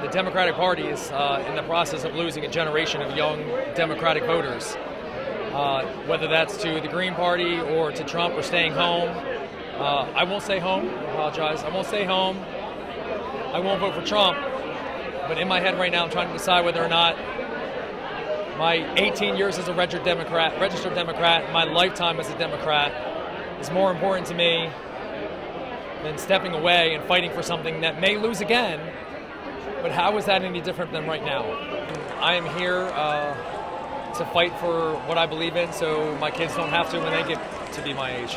the Democratic Party is uh, in the process of losing a generation of young Democratic voters. Uh, whether that's to the Green Party or to Trump or staying home. Uh, I won't stay home. I apologize. I won't stay home. I won't vote for Trump. But in my head right now, I'm trying to decide whether or not my 18 years as a registered Democrat, registered Democrat, my lifetime as a Democrat, is more important to me than stepping away and fighting for something that may lose again. But how is that any different than right now? I am here uh, to fight for what I believe in, so my kids don't have to when they get to be my age.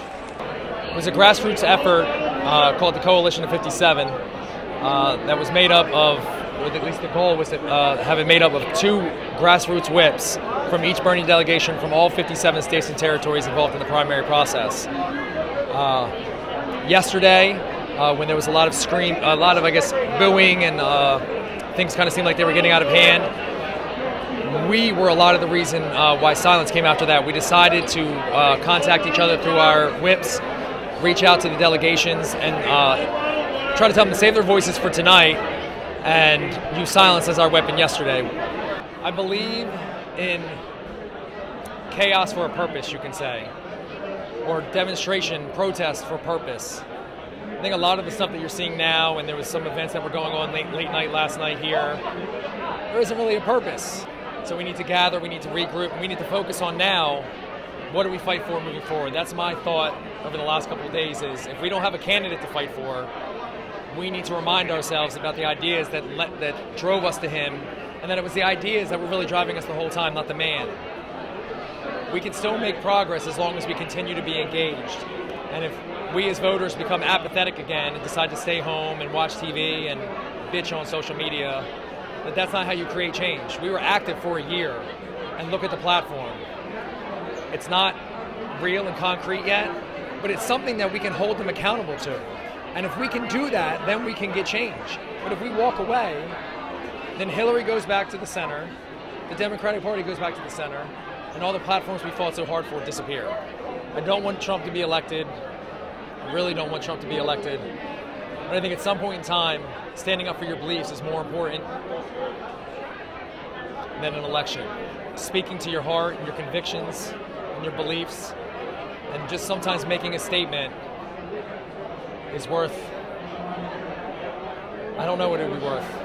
It was a grassroots effort uh, called the Coalition of 57 uh, that was made up of, or at least the goal was to uh, have it made up of two grassroots whips from each Bernie delegation from all 57 states and territories involved in the primary process. Uh, yesterday, uh, when there was a lot of scream, a lot of I guess booing, and uh, things kind of seemed like they were getting out of hand. We were a lot of the reason uh, why silence came after that. We decided to uh, contact each other through our whips, reach out to the delegations, and uh, try to tell them to save their voices for tonight and use silence as our weapon yesterday. I believe in chaos for a purpose, you can say, or demonstration, protest for purpose. I think a lot of the stuff that you're seeing now, and there was some events that were going on late, late night last night here, there isn't really a purpose. So we need to gather, we need to regroup, we need to focus on now what do we fight for moving forward. That's my thought over the last couple of days is if we don't have a candidate to fight for, we need to remind ourselves about the ideas that, let, that drove us to him and that it was the ideas that were really driving us the whole time, not the man. We can still make progress as long as we continue to be engaged. And if we as voters become apathetic again and decide to stay home and watch TV and bitch on social media, that that's not how you create change. We were active for a year, and look at the platform. It's not real and concrete yet, but it's something that we can hold them accountable to. And if we can do that, then we can get change. But if we walk away, then Hillary goes back to the center, the Democratic Party goes back to the center, and all the platforms we fought so hard for disappear. I don't want Trump to be elected. I really don't want Trump to be elected. But I think at some point in time, standing up for your beliefs is more important than an election. Speaking to your heart and your convictions and your beliefs, and just sometimes making a statement is worth, I don't know what it would be worth.